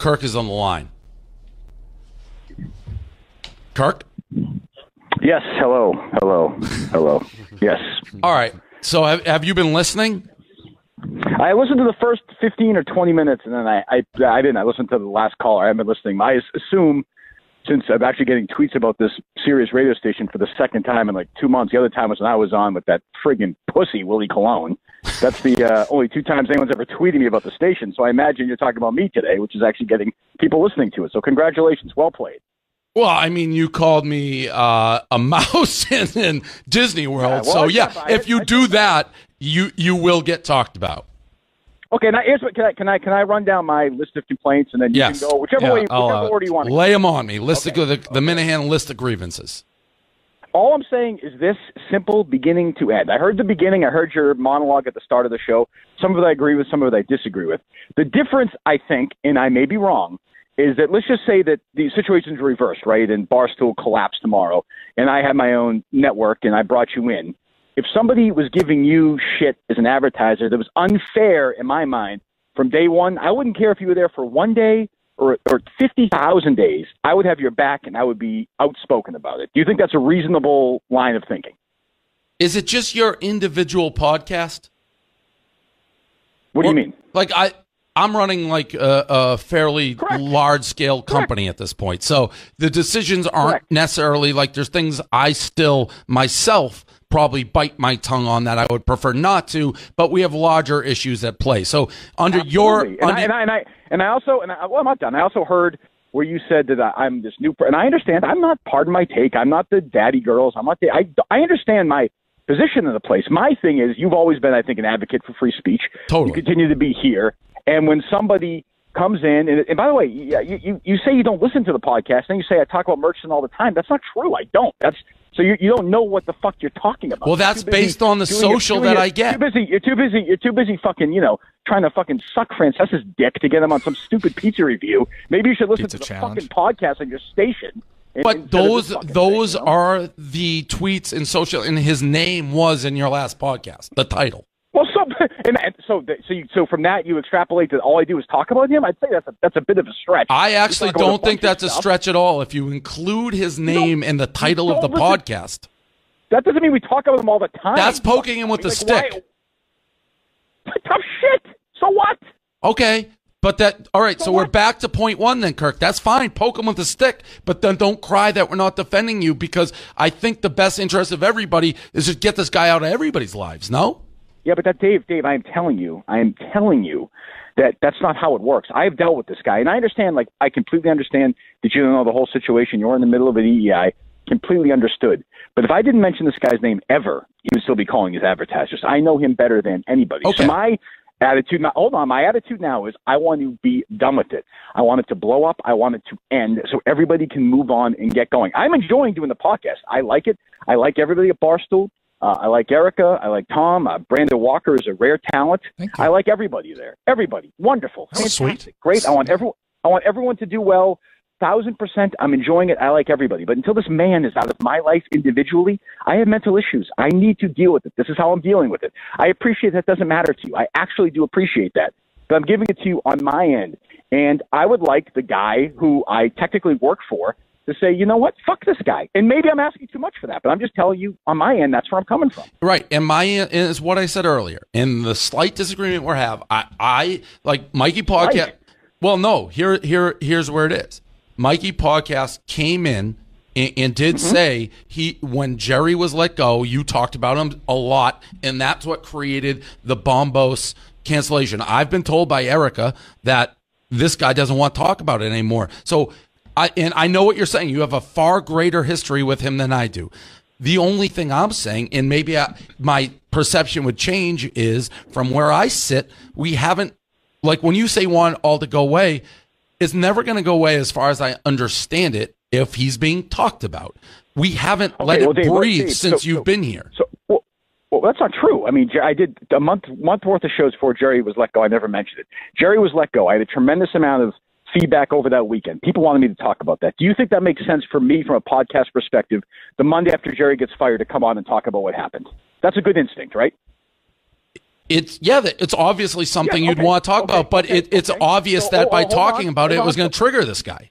Kirk is on the line. Kirk? Yes. Hello. Hello. Hello. Yes. All right. So have, have you been listening? I listened to the first 15 or 20 minutes, and then I, I, I didn't. I listened to the last caller. I haven't been listening. I assume since I'm actually getting tweets about this Sirius radio station for the second time in like two months. The other time was when I was on with that friggin' pussy Willie Colon. That's the uh, only two times anyone's ever tweeted me about the station. So I imagine you're talking about me today, which is actually getting people listening to it. So congratulations, well played. Well, I mean, you called me uh, a mouse in, in Disney World, Yeah, well, so I yeah. If you I do that, you you will get talked about. Okay, now here's what can I can I can I run down my list of complaints and then you Yes. can go whichever Yeah, way whichever uh, order you want to. Lay them on me. List Okay. the, the Minihane list of grievances. All I'm saying is this simple beginning to end. I heard the beginning, I heard your monologue at the start of the show. Some of it I agree with, some of it I disagree with. The difference, I think, and I may be wrong, is that let's just say that the situation's reversed, right? And Barstool collapsed tomorrow, and I had my own network and I brought you in. If somebody was giving you shit as an advertiser that was unfair in my mind from day one, I wouldn't care if you were there for one day or, or 50,000 days. I would have your back and I would be outspoken about it. Do you think that's a reasonable line of thinking? Is it just your individual podcast? What do you mean? Like I, I'm running like a, a fairly Correct. large scale company at this point, so the decisions aren't Correct. necessarily like there's things I still myself probably bite my tongue on that I would prefer not to, but we have larger issues at play. So under your, and, under- I, and I and I and I also and I, well, I'm not done. I also heard where you said that I, I'm this new, and I understand. I'm not. Pardon my take. I'm not the daddy girls. I'm not the. I I understand my position in the place. My thing is, you've always been, I think, an advocate for free speech. Totally. You continue to be here, and when somebody comes in, and, and by the way, you, you you say you don't listen to the podcast, and you say I talk about Murchison all the time. That's not true. I don't. That's so you, you don't know what the fuck you're talking about. Well, that's based on the social doing that I get. Too busy. You're too busy. You're too busy fucking, you know, trying to fucking suck Francesa's dick to get him on some stupid pizza review. Maybe you should listen Pizza to the challenge. fucking podcast on your station. but those those thing, you know? are the tweets and social, and his name was in your last podcast, the title. and, and so so you, so from that you extrapolate that all I do is talk about him. I'd say that's a that's a bit of a stretch. I actually talk about a don't think that's a stretch at all. If you include his name in the title of the listen- podcast, That doesn't mean we talk about him all the time. that's poking him with the Like, stick. why- Tough shit. So what? Okay. But that, all right, so, So we're back to point one then, Kirk. That's fine. Poke him with a stick, but then don't cry that we're not defending you because I think the best interest of everybody is to get this guy out of everybody's lives, no? Yeah, but that Dave, Dave, I am telling you, I am telling you that that's not how it works. I've dealt with this guy, and I understand. Like, I completely understand that you don't know the whole situation. You're in the middle of an EEI. Completely understood. But if I didn't mention this guy's name ever, he would still be calling his advertisers. I know him better than anybody. Okay. So my attitude now, hold on, my attitude now is I want to be done with it. I want it to blow up. I want it to end so everybody can move on and get going. I'm enjoying doing the podcast. I like it. I like everybody at Barstool. Uh, I like Erica. I like Tom. Uh, Brandon Walker is a rare talent. I like everybody there. Everybody, wonderful, sweet. great. I want everyone. I want everyone to do well. Thousand percent. I'm enjoying it. I like everybody. But until this man is out of my life individually, I have mental issues. I need to deal with it. This is how I'm dealing with it. I appreciate that doesn't matter to you. I actually do appreciate that. But I'm giving it to you on my end. And I would like the guy who I technically work for to say, you know what, fuck this guy. And maybe I'm asking too much for that, but I'm just telling you on my end, that's where I'm coming from. Right. And my end is what I said earlier. In the slight disagreement we have, I, I like Mikey podcast. Right. Well, no, here, here, here's where it is. Mikey podcast came in and, and did Mm-hmm. say he when Jerry was let go, you talked about him a lot, and that's what created the Bonobos cancellation. I've been told by Erica that this guy doesn't want to talk about it anymore. So I and I know what you're saying. You have a far greater history with him than I do. The only thing I'm saying, and maybe I, my perception would change, is from where I sit, we haven't like when you say want all to go away, it's never going to go away as far as I understand it. If he's being talked about, we haven't let well, it Dave, breathe Dave, since so- you've so- been here. So, well, well, that's not true. I mean, I did a month month worth of shows before Jerry was let go. I never mentioned it. Jerry was let go. I had a tremendous amount of feedback over that weekend. People wanted me to talk about that. Do you think that makes sense for me from a podcast perspective? The Monday after Jerry gets fired to come on and talk about what happened. That's a good instinct, right? It's yeah, that- it's obviously something Yeah, you'd want to talk okay, about, but okay, it, it's okay. obvious So, that oh, by oh, talking on, about it, hold it was going to trigger this guy.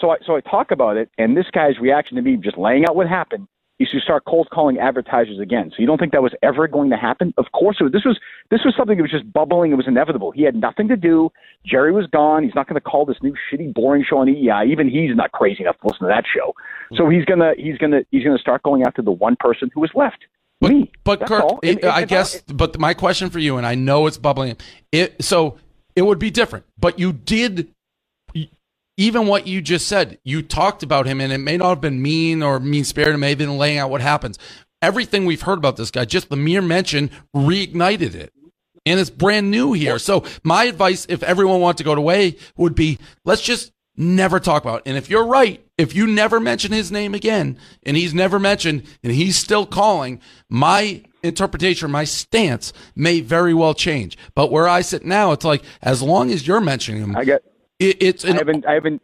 So I so I talk about it, and this guy's reaction to me just laying out what happened is to start cold calling advertisers again. So you don't think that was ever going to happen? Of course it was. This was this was something that was just bubbling. It was inevitable. He had nothing to do. Jerry was gone. He's not going to call this new shitty, boring show on EEI. Even he's not crazy enough to listen to that show. So he's gonna he's gonna he's gonna start going after the one person who was left. But, me. but That's Kirk, it- and- I and guess. but my question for you, and I know it's bubbling. It so it would be different. But you did, even what you just said. You talked about him, and it may not have been mean or mean spirited. It may have been laying out what happens. Everything we've heard about this guy, just the mere mention, reignited it. And it's brand new here. So my advice, if everyone wants to go away, would be let's just never talk about. It. And if you're right, if you never mention his name again, and he's never mentioned, and he's still calling, my interpretation, my stance may very well change. But where I sit now, it's like as long as you're mentioning him, I get. It, it's I haven't. I haven't.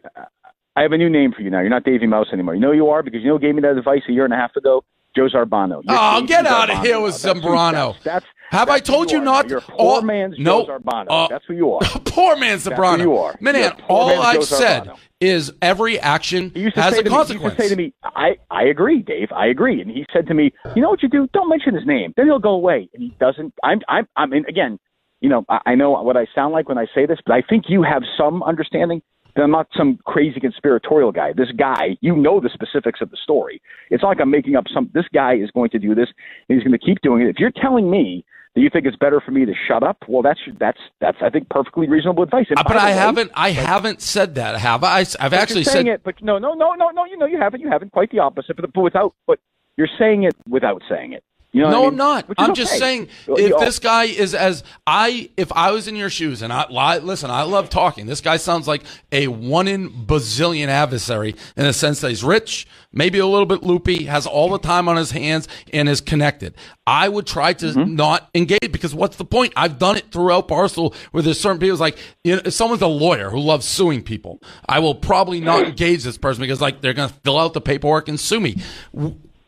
I have a new name for you now. You're not Davy Mouse anymore. You know who you are because you know who gave me that advice a year and a half ago. Joe Zarbano. You're Oh, Davey get outta Zarbano here with Zarbano. That's, that's Have I that's who told you are not-. You're poor all- man's no, Joe Zarbano. uh, that's who you are. poor man who Zarbano. you are. Man, all man's I've Joe said Zarbano. is every action He used to has say a to me, he used consequence. to say to me, I, I agree, Dave. I agree. And he said to me, you know what you do? Don't mention his name. Then he'll go away. And he doesn't. I'm, I'm, I mean, again, you know, I, I know what I sound like when I say this, but I think you have some understanding that I'm not some crazy conspiratorial guy. This guy, you know the specifics of the story. It's not like I'm making up some. This guy is going to do this, and he's going to keep doing it. If you're telling me that you think it's better for me to shut up, well, that's that's that's I think perfectly reasonable advice. And Uh, but I way, haven't. I haven't said that. Have I? I've actually saying said. it, but no, no, no, no, no. You know, you haven't. You haven't. Quite the opposite. But, but without, but you're saying it without saying it. You know No, I I'm mean? not. I'm just saying if this guy is as I if I was in your shoes and I li- listen, I love talking. This guy sounds like a one in bazillion adversary in the sense that he's rich, maybe a little bit loopy, has all the time on his hands, and is connected. I would try to Mm-hmm. not engage because what's the point? I've done it throughout Barstool where there's certain people like you know, if someone's a lawyer who loves suing people, I will probably not engage this person because like they're gonna fill out the paperwork and sue me.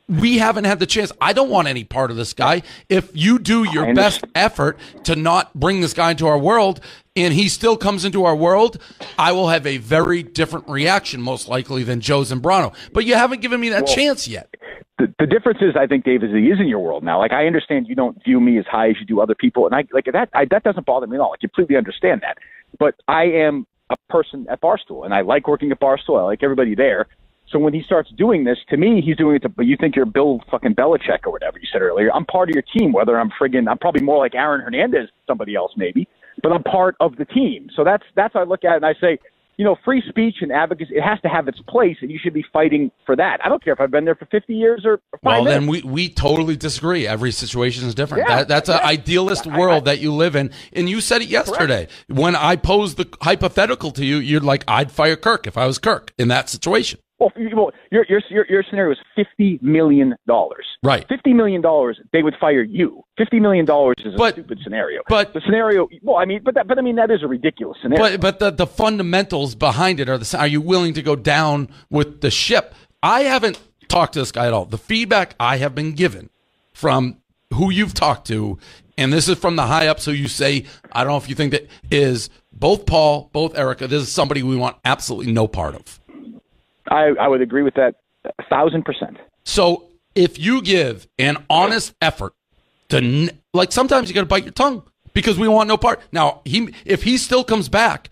We haven't had the chance. I don't want any part of this guy. If you do your best effort to not bring this guy into our world and he still comes into our world, I will have a very different reaction, most likely, than Joe Zarbano. But you haven't given me that chance yet. the, the difference is, I think, Dave, is he is in your world now. Like, I understand you don't view me as high as you do other people, and I like that. I, that doesn't bother me at all. I completely understand that. But I am a person at Barstool, and I like working at Barstool. I like everybody there. So when he starts doing this, to me, he's doing it to. But you think you're Bill fucking Belichick or whatever you said earlier. I'm part of your team. Whether I'm friggin', I'm probably more like Aaron Hernandez, somebody else maybe, but I'm part of the team. So that's that's how I look at it, and I say you know, free speech and advocacy, it has to have its place, and you should be fighting for that. I don't care if I've been there for 50 years or five Well, minutes. then we, we totally disagree. Every situation is different. Yeah, that, that's an yeah. idealist I- world I- that you live in. And you said it yesterday. When I posed the hypothetical to you, you're like, I'd fire Kirk if I was Kirk in that situation. Well, you- well your, your, your, your scenario is $50 million. Right. $50 million, they would fire you. $50 million is a But- stupid scenario. but- the scenario, well, I mean, but that, but I mean, that is a ridiculous scenario. But but the, the fundamentals behind it are the. Are you willing to go down with the ship? I haven't talked to this guy at all. The feedback I have been given from who you've talked to, and this is from the high ups who you say, I don't know if you think that is both Paul, both Erica. This is somebody we want absolutely no part of. I, I would agree with that a thousand percent. So if you give an honest effort to, like, sometimes you got to bite your tongue because we want no part. Now, he if he still comes back,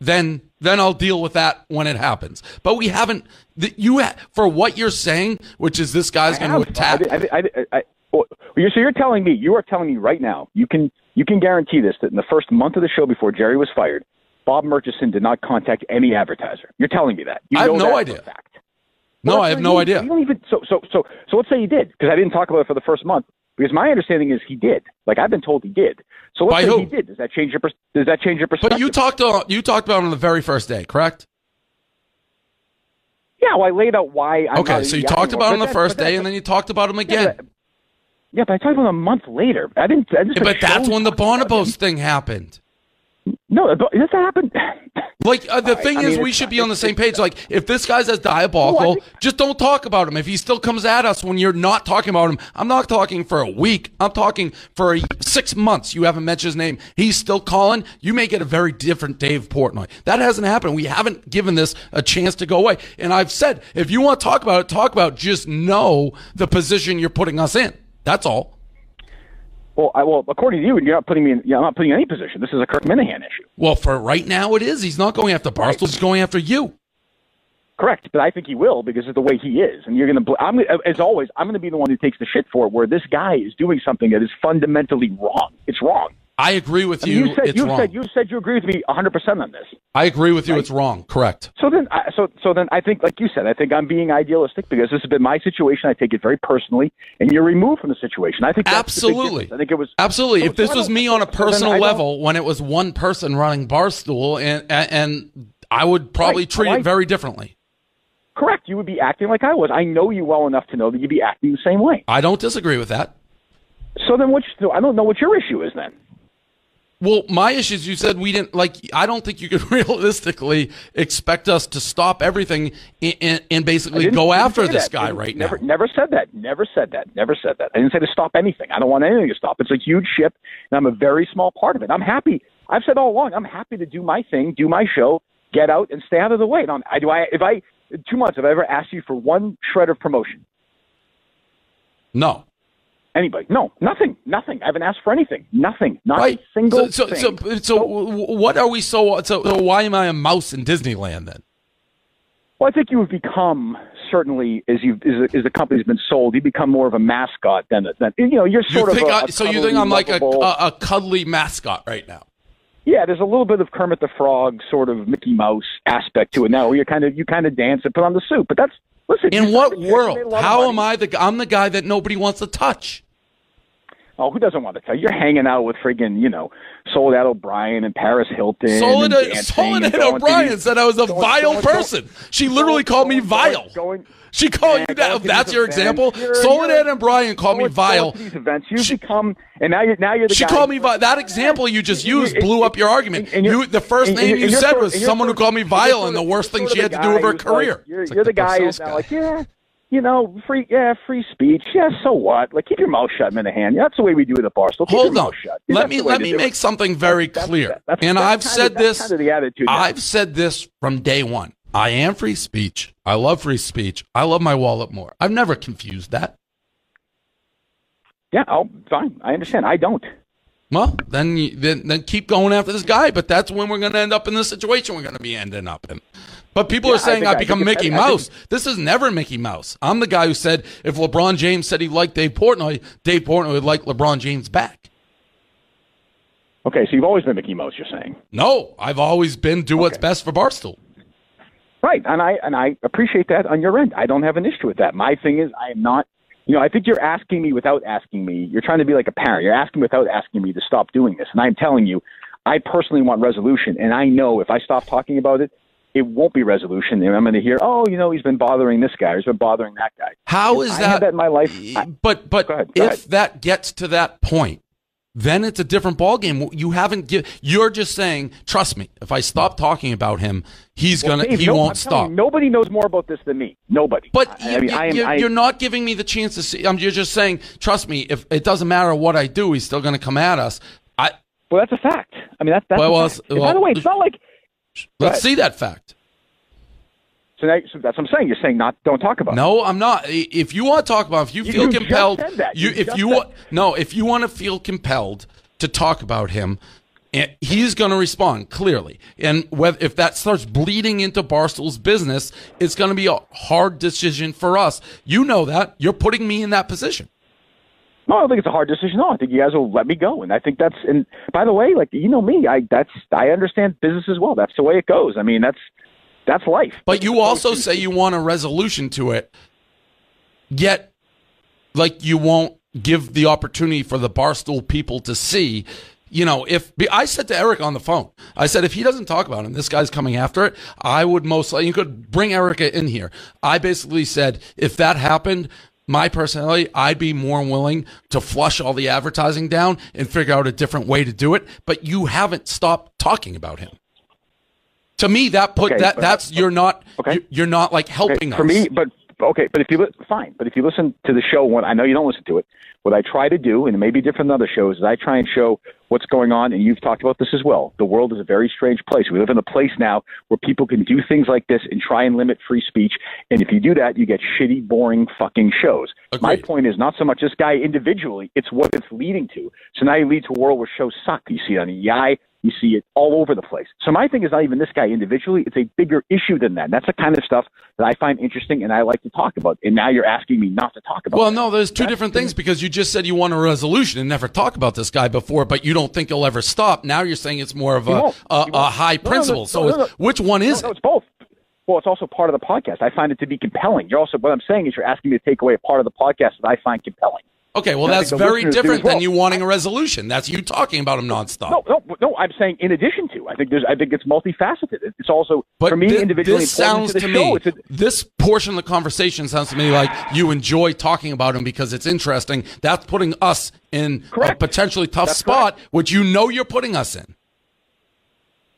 then then I'll deal with that when it happens. But we haven't. The, you ha- for what you're saying, which is this guy's going to attack. I, I, I, well, oh, you're, so you're telling me, you are telling me right now, you can you can guarantee this that in the first month of the show before Jerry was fired, Bob Murchison did not contact any advertiser. You're telling me that. You I have no idea. fact. no, Well, I have no idea. You don't even so so so so. Let's say he did because I didn't talk about it for the first month. Because my understanding is he did. Like I've been told he did. So let's By say who? he did. Does that change your Does that change your perspective? But you talked to you talked about him on the very first day, correct? Yeah, well, I laid out why. I'm okay, so you talked anymore. about him on the first day, and then you talked about him yeah, again. but, yeah, but I talked about him a month later. I didn't. I Yeah, but that's when the Bonobos thing happened. No, does that happen? Like uh, the Right, thing I is, mean, we should be on the same page. Like if this guy's as diabolical, Well, think- just don't talk about him. If he still comes at us when you're not talking about him, I'm not talking for a week. I'm talking for a, six months. You haven't mentioned his name. He's still calling. You may get a very different Dave Portnoy. That hasn't happened. We haven't given this a chance to go away. And I've said, if you want to talk about it, talk about. it. Just know the position you're putting us in. That's all. Well, I, well, according to you, you're not putting me in. Yeah, I'm not putting in any position. This is a Kirk Minihane issue. Well, for right now, it is. He's not going after Barstool. He's going after you. Correct, but I think he will because of the way he is, and you're going to. I'm as always. I'm going to be the one who takes the shit for it. Where this guy is doing something that is fundamentally wrong. It's wrong. I agree with I mean, you. you said it's you wrong. said you said you agree with me 100 percent on this. I agree with you. It's wrong. Correct. So then, I, so so then, I think, like you said, I think I'm being idealistic because this has been my situation. I take it very personally, and you're removed from the situation. I think that's the big Absolutely. I think it was Absolutely. So- if this so was me on a so personal don't- level, when it was one person running Barstool, and and, and I would probably Right. treat I- it very differently. correct. You would be acting like I was. I know you well enough to know that you'd be acting the same way. I don't disagree with that. So then, what? You, I don't know what your issue is then. Well, my issue is you said we didn't like. I don't think you could realistically expect us to stop everything and, and, basically go after this that. guy right never, now. Never said that. Never said that. Never said that. I didn't say to stop anything. I don't want anything to stop. It's a huge ship, and I'm a very small part of it. I'm happy. I've said all along. I'm happy to do my thing, do my show, get out, and stay out of the way. And I'm, do. I if I two months have I ever asked you for one shred of promotion? No. Anybody? No, nothing. Nothing. I haven't asked for anything. Nothing. Not Right. a single so, so, thing. so, so, w- what are we so, so? So, why am I a mouse in Disneyland then? Well, I think you have become certainly as you as, as the company's been sold, you become more of a mascot than a, than you know. You're You sort think of a, I, a so? You cuddly, think I'm like a, a a cuddly mascot right now? yeah. There's a little bit of Kermit the Frog sort of Mickey Mouse aspect to it now. Where you kind of you kind of dance and put on the suit, but that's listen. In what you- you world? How am I the? I'm the guy that nobody wants to touch. Oh, who doesn't want to tell? you? You're hanging out with friggin' you know Soledad O'Brien and Paris Hilton. and Soledad, and Soledad going to O'Brien these- said I was a going- vile going- person. She literally going- called me vile. going- She called you that. That's your events. example. You're- Soledad O'Brien called me vile. these events, you She- become, and now you're now you're the She guy. called me vile. That example you just used blew up your argument. and You, the first and- name and you said was someone who called me vile, and the worst thing she had to do with her career. You're, It's like you're the guy who's Parcells now guy. like, yeah, you know, free, yeah, free speech. Yeah, so what? Like, keep your mouth shut, Minihane. Yeah, that's the way we do it at Barstool. Keep Hold your on. mouth shut. Let me let me make it. something very That's- clear. that's- and that's I've kind said of- this. kind of the attitude. I've said this from day one. I am free speech. I love free speech. I love my wallet more. I've never confused that. Yeah, oh, fine. I understand. I don't. Well, then, then then keep going after this guy. But that's when we're going to end up in the situation we're going to be ending up in. But people Yeah, are saying I I, think- I become Mickey I think- Mouse. this is never Mickey Mouse. I'm the guy who said if LeBron James said he liked Dave Portnoy, Dave Portnoy would like LeBron James back. Okay, so you've always been Mickey Mouse. You're saying. No, I've always been do what's Okay. best for Barstool. Right, and I and I appreciate that on your end. I don't have an issue with that. My thing is, I am not. You know, I think you're asking me without asking me. You're trying to be like a parent. You're asking without asking me to stop doing this, and I'm telling you, I personally want resolution, and I know if I stop talking about it, it won't be resolution. I'm going to hear, oh, you know, he's been bothering this guy, he's been bothering that guy. How is I that? that in my life. I- but but Go ahead, go if ahead. that gets to that point, then it's a different ballgame. You haven't give. You're just saying, trust me. If I stop talking about him, he's Well, gonna. Dave, he no- won't stop. you, nobody knows more about this than me. Nobody. But I, you, mean, I am. you, I, you're not giving me the chance to see. I'm, you're just saying, trust me. If it doesn't matter what I do, he's still going to come at us. I well, that's a fact. I mean, that's that's. Well, a well, fact. well, by the way, it's not like. Let's ahead. see that fact. So, so that's what I'm saying. You're saying not. Don't talk about. it. No, I'm not. If you want to talk about, if you You- feel you compelled, you if you want, no, if you want to feel compelled to talk about him, eh, he's going to respond clearly. And whether if that starts bleeding into Barstool's business, it's going to be a hard decision for us. You know that. You're putting me in that position. No, I don't think it's a hard decision. No, I think you guys will let me go, and I think that's. And by the way, like you know me, I that's I understand business as well. That's the way it goes. I mean, that's that's life. But you also say you want a resolution to it, yet, like, you won't give the opportunity for the Barstool people to see. You know, if I said to Eric on the phone, I said, if he doesn't talk about him, this guy's coming after it, I would most likely, you could bring Erica in here. I basically said, if that happened, my personality, I'd be more willing to flush all the advertising down and figure out a different way to do it. But you haven't stopped talking about him. To me, that put Okay, that but- that's you're not Okay. you're, not like helping Okay, for us. me, but okay, but if you fine, but if you listen to the show, when I know you don't listen to it, what I try to do, and it may be different than other shows, is I try and show what's going on, and you've talked about this as well. The world is a very strange place. We live in a place now where people can do things like this and try and limit free speech, and if you do that, you get shitty, boring, fucking shows. My point is not so much this guy individually; it's what it's leading to. So now you lead to a world where shows suck. You see it on EI. You see it all over the place. So my thing is not even this guy individually. It's a bigger issue than that. And that's the kind of stuff that I find interesting and I like to talk about. And now you're asking me not to talk about. It. Well, that. no, there's two That's different things because you just said you want a resolution and never talk about this guy before, but you don't think he'll ever stop. Now you're saying it's more of a, a, a high No, principle. no, so no, it's- which one is it? it's both. Well, it's also part of the podcast. I find it to be compelling. You're also what I'm saying is you're asking me to take away a part of the podcast that I find compelling. Okay, well, that's very different well. than you wanting a resolution. That's you talking about him nonstop. No, no, no. I'm saying in addition to. I think there's. I think it's multifaceted. It's also But for me individually. this sounds to, to me, a, this portion of the conversation sounds to me like you enjoy talking about him because it's interesting. That's putting us in a potentially tough That's spot, which you know you're putting us in.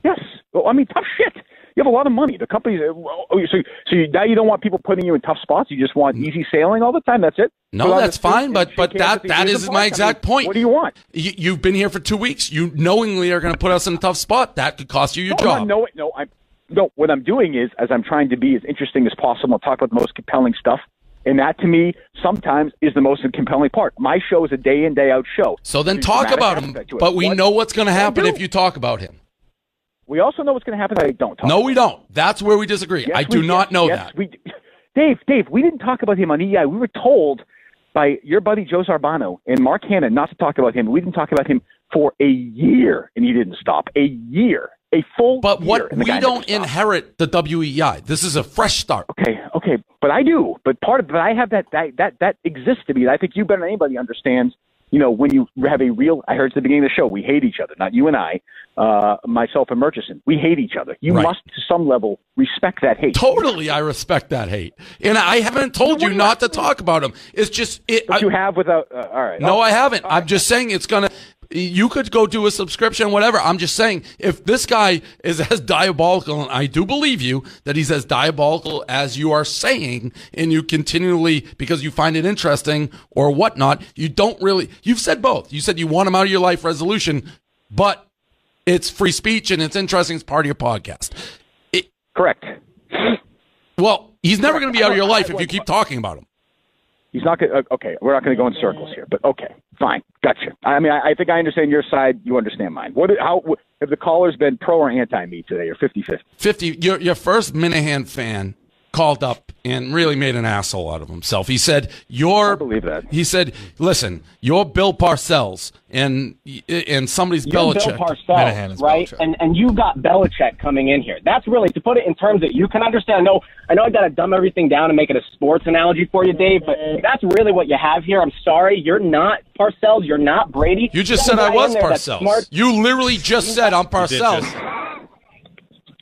Yes. Well, I mean, tough shit. You have a lot of money. The companies. uh, Oh, so, so you, now you don't want people putting you in tough spots. You just want easy sailing all the time. That's it. No, that's to the street fine, but but that that is my exact point. What do you want? You, you've been here for two weeks. You knowingly are going to put us in a tough spot. That could cost you your No, job. no, no, I'm no. What I'm doing is, as I'm trying to be as interesting as possible, and talk about the most compelling stuff. And that, to me, sometimes is the most compelling part. My show is a day in, day out show. So then talk about him. aspect to it. But we What- know what's going to happen if you talk about him. We also know what's going to happen. I don't talk. No, we don't. That's where we disagree. Yes, I do we- not yes, know yes, that. We, Dave, Dave, we didn't talk about him on EI. We were told by your buddy Joe Zarbano and Mark Hannon not to talk about him. We didn't talk about him for a year, and he didn't stop. A year, a full. But year, what we don't inherit the WEEI. This is a fresh start. Okay, okay, but I do. But part of, but I have that that that that exists to me. I think you better than anybody understands. You know, when you have a real, I heard at the beginning of the show, we hate each other. Not you and I, uh, myself and Murchison. We hate each other. You Right. must, to some level, respect that hate. Totally, I respect that hate, and I haven't told you not to talk about him. It's just it. But I- you have without. Uh, all right. No, I haven't. I'm just saying it's gonna. You could go do a subscription, whatever. I'm just saying if this guy is as diabolical, and I do believe you that he's as diabolical as you are saying, and you continually because you find it interesting or whatnot, you don't really. You've said both. You said you want him out of your life resolution, but it's free speech and it's interesting. It's part of your podcast. It, Correct. well, he's never going to be out of your life if you keep talking about him. He's not going. to uh, Okay, we're not going to go in circles here, but okay, fine, gotcha. I mean, I, I think I understand your side. You understand mine. What? How have the callers been pro or anti me today, or 50-50? 50 your your first Minihane fan called up and really made an asshole out of himself. He said, "You're." I believe that. He said, "Listen, you're Bill Parcells, and and somebody's You're Belichick." Bill Monahan Parcells, right? Belichick. And and you got Belichick coming in here. That's really to put it in terms that you can understand. I know I know I got to dumb everything down and make it a sports analogy for you, Dave. But that's really what you have here. I'm sorry, you're not Parcells. You're not Brady. You just got said I was in Parcells. Smart. You literally just said I'm did Parcells.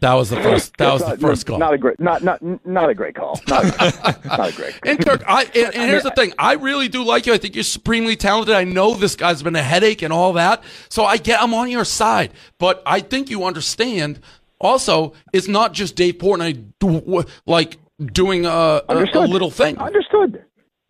That was the first. That was the first call. Not a great. Not not not a great call. Not a, not a great. And Kirk, I and, and here's the thing: I really do like you. I think you're supremely talented. I know this guy's been a headache and all that, so I get I'm on your side. But I think you understand. Also, it's not just Dave Port Portnoy do, like doing a, a, a little thing. Understood.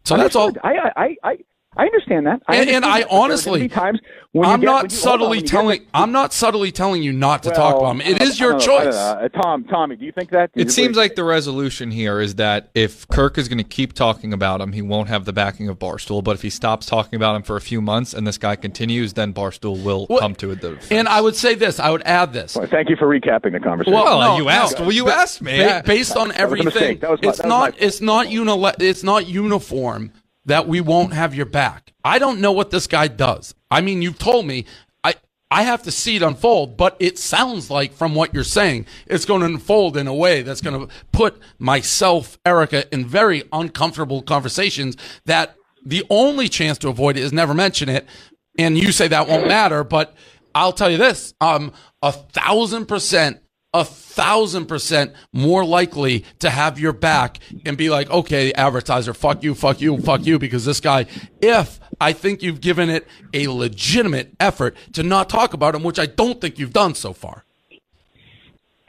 So that's all. Understood. I I I I understand that. I And, and I that, but there are gonna honestly, times when I'm get- when not you- on, subtly when get telling. I'm not subtly telling you not to talk about him. It I your know. Choice. Uh, Tom, Tommy, do you think that? It seems believe- like the resolution here is that if Kirk is going to keep talking about him, he won't have the backing of Barstool. But if he stops talking about him for a few months and this guy continues, then Barstool will Well, come to it. And I would say this. I would add this. Well, Thank you for recapping the conversation. Well, well, no, you asked. Well, you asked me. ba- based on everything, mistake. That my- it's not. It's not unile- It's not uniform that we won't have your back. I don't know what this guy does. I mean, you've told me. I I have to see it unfold, but it sounds like from what you're saying, it's going to unfold in a way that's going to put myself, Erica, in very uncomfortable conversations. That the only chance to avoid it is never mention it. And you say that won't matter, but I'll tell you this: um, a thousand percent a thousand percent more likely to have your back and be like, okay, advertiser, fuck you, fuck you, fuck you, because this guy, if I think you've given it a legitimate effort to not talk about him, which I don't think you've done so far.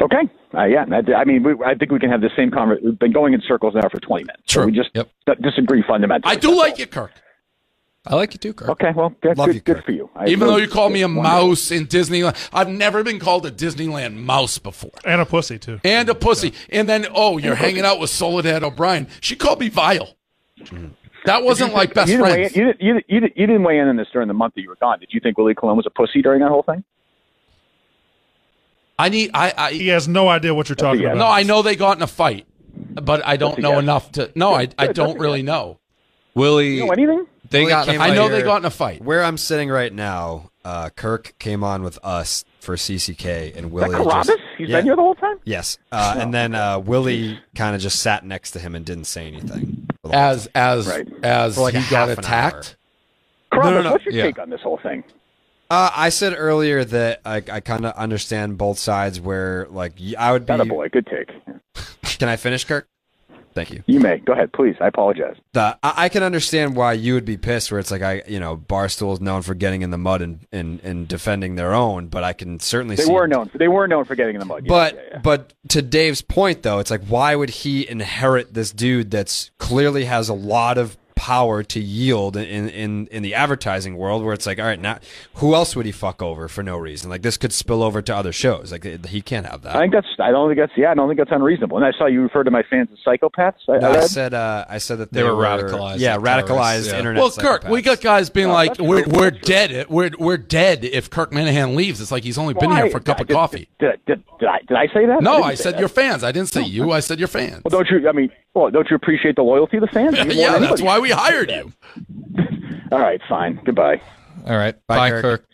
Okay. Uh, yeah. I, mean, we, I think we can have the same conversation. We've been going in circles now for 20 minutes. So True. we just Yep. disagree fundamentally. I do like you, Kirk. I like you too, Kirk. Okay. Well, that's Love good, you, good for you. I Even though you call me a wonderful. mouse in Disneyland, I've never been called a Disneyland mouse before. And a pussy too. And a pussy. And then, oh, you're hanging out with Soledad O'Brien. She called me vile. That wasn't like best you didn't, weigh in, friends. you, didn't, you, you, you didn't weigh in on this during the month that you were gone. Did you think Willie Colon was a pussy during that whole thing? I need, I, I, He has no idea what you're talking about. No, I know they got in a fight, but I don't know yes. enough to. No, I, I Good, don't that's a really yes. know. Willie, You know anything? They Willie got in a came fight. I know here- they got in a fight. Where I'm sitting right now, uh, Kirk came on with us for CCK, and Is that Willie Carabas? just He's yeah. been here the whole time? Yes, uh, and then uh, Willie kind of just sat next to him and didn't say anything. for the whole As as Right. as For like a he got half an attacked. Carabas, no, no. what's your Yeah. take on this whole thing? Uh, I said earlier that I, I kind of understand both sides. Where like y- I would be. Not a boy. Good take. Can I finish, Kirk? Thank you. You may. Go ahead, please. I apologize. The, I, I can understand why you would be pissed. Where it's like I, you know, Barstool is known for getting in the mud and, and, and defending their own, but I can certainly They see. were known. For, they were known for getting in the mud. Yeah, But yeah, yeah. but to Dave's point though, it's like why would he inherit this dude that's clearly has a lot of power to yield in in in the advertising world where it's like all right now who else would he fuck over for no reason like this could spill over to other shows like he can't have that I think that's. I don't think that's. Yeah, I don't think that's unreasonable. And I saw you refer to my fans as psychopaths. I, No, I I said uh, I said that they, They were radicalized, Yeah, like radicalized terrorists, yeah. internet. Well, Kirk, we got guys being No, like, "We're true. we're dead. We're we're dead if Kirk Minihane leaves." It's like he's only been here for a cup of Did- coffee. Did, did, did, I, did I say that? No, didn't I said that. your fans. I didn't say you. I said your fans. Well, don't you? I mean, well, don't you appreciate the loyalty of the fans? You yeah, that's why we hired you. All right, fine. Goodbye. All right. Bye, Bye, Kirk. Kirk.